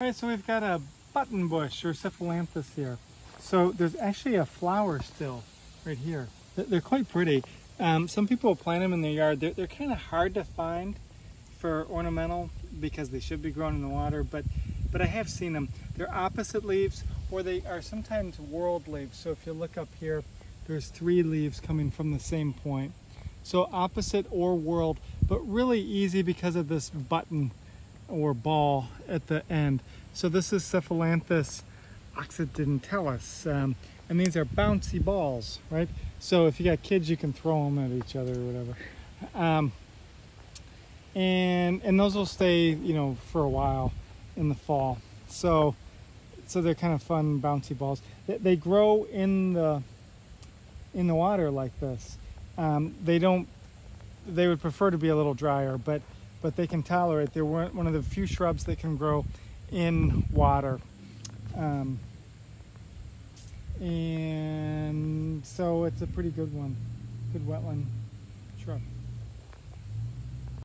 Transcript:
All right, so we've got a button bush or cephalanthus here. So there's actually a flower still right here. They're quite pretty. Um, some people plant them in their yard. They're, they're kind of hard to find for ornamental because they should be grown in the water, but but I have seen them. They're opposite leaves or they are sometimes whorled leaves. So if you look up here, there's three leaves coming from the same point. So opposite or whorled, but really easy because of this button or ball at the end. So this is Cephalanthus occidentalis. Um, and these are bouncy balls, right? So if you got kids, you can throw them at each other or whatever. Um, and and those will stay, you know, for a while in the fall. So so they're kind of fun bouncy balls. They, they grow in the in the water like this. Um, they don't. They would prefer to be a little drier, but but they can tolerate. They're one of the few shrubs that can grow in water. Um, and so it's a pretty good one, good wetland shrub.